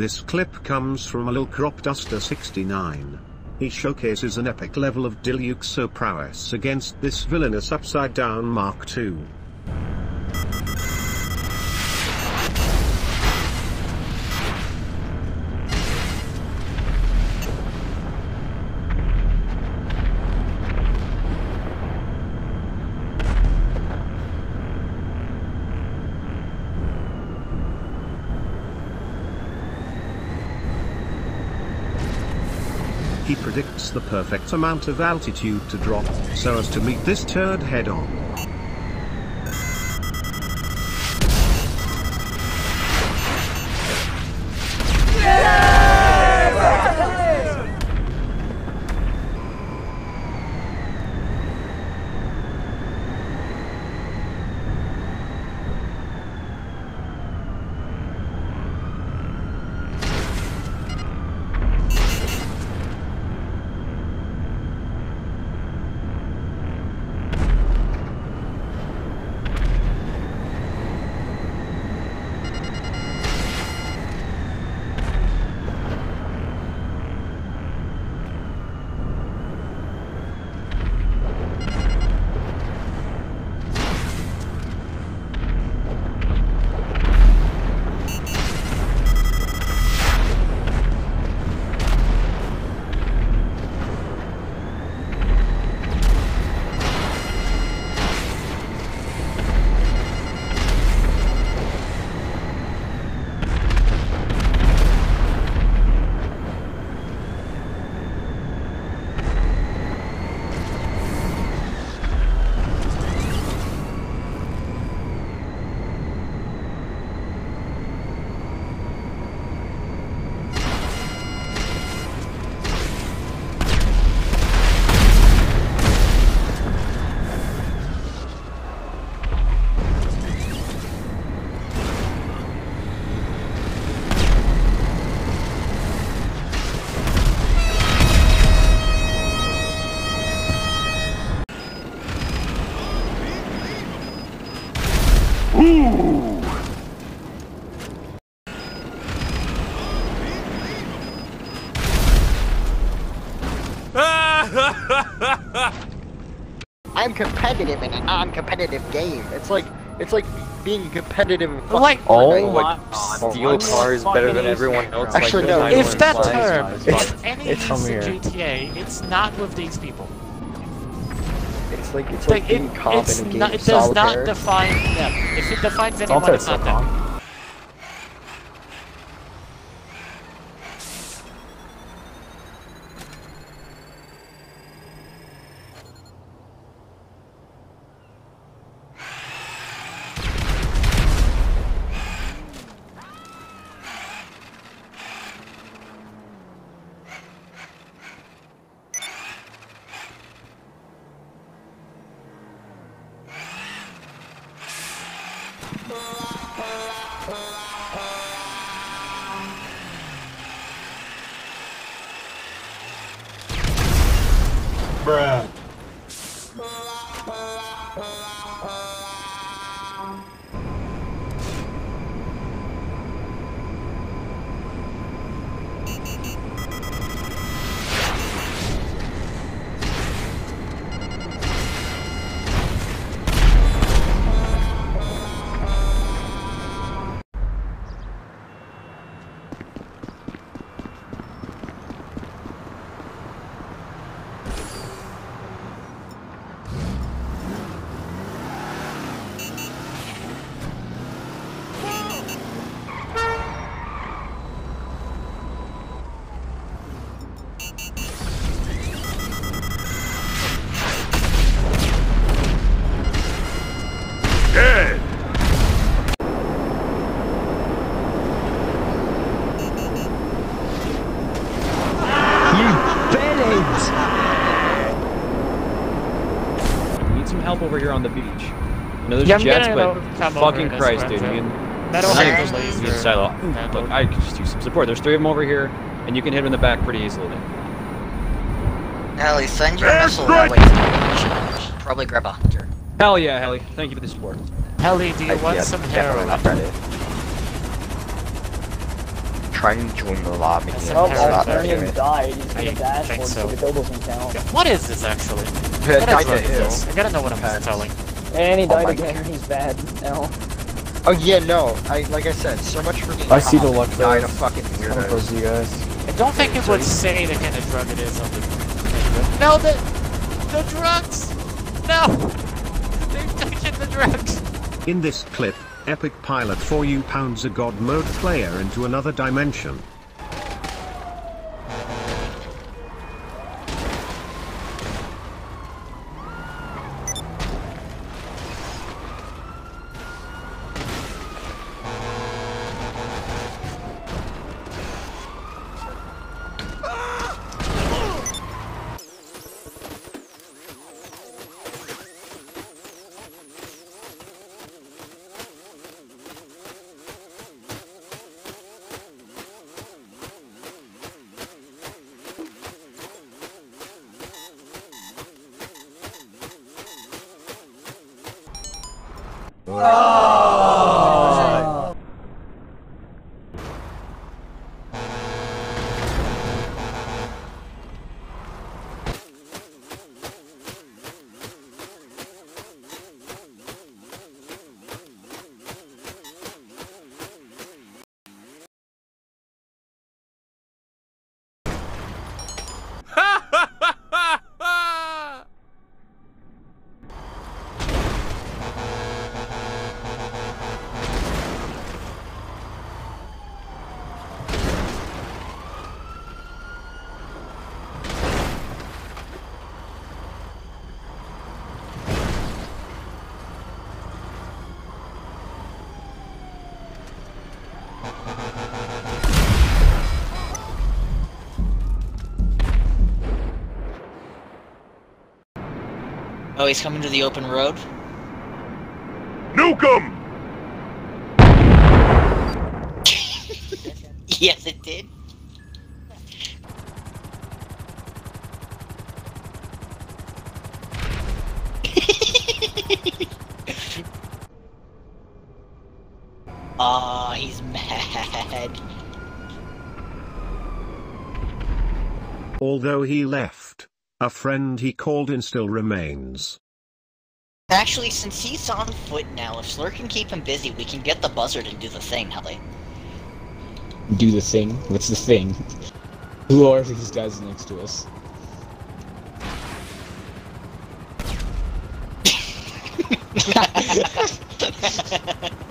This clip comes from a Lil CROPDUSTA 69. He showcases an epic level of Deluxo prowess against this villainous Upside Down Mark II. He predicts the perfect amount of altitude to drop, so as to meet this turd head on. I'm competitive in a non-competitive game. It's like it's like being competitive in Like- fucking Oh Fortnite. my steal cars better than everyone else. Actually, like no, If that term Flies. is any It's from use in here. GTA, it's not with these people. It's like it's Like, like it, being cop it's in a game not, it does solitaire. not define them. If it defines anyone, Solitaire it's not so them. Calm. Bruh. We need some help over here on the beach. I know there's Yeah, jets, but go come over fucking Christ, escort dude. them. Me and I don't Nice. have the me and laser. Silo. handle. Look, I could just use some support. There's three of them over here, and you can hit them in the back pretty easily. Ellie, send your missile that way to the beach. Probably grab a hunter. Hell yeah, Helly. Thank you for the support. Helly, do you I- want yeah, some definitely heroin? Not ready. trying to join the lobby. That's Oh, it's well, not Arthurian doing it. died. He's I in the dashboard, so. so the bill doesn't count. What is this actually? Yeah, What died drug to this? I gotta know what I'm telling. And he Oh died my again. He's bad. No. Oh yeah, no. I like I said, so much for being. I see the luck Died there. fucking Coming towards weirdos. you guys. I don't think it would say the kind of drug it is on the. No, the the drugs. No, they've taken the drugs. In this clip, Epic Pilot 4 U pounds a god mode player into another dimension. 啊。Oh, he's coming to the open road. Nuke 'em! yes, it did. Aw, he's mad. Although he left, a friend he called in still remains. Actually, since he's on foot now, if Slur can keep him busy, we can get the buzzard and do the thing, Helly. Do the thing. What's the thing? Who are these guys next to us?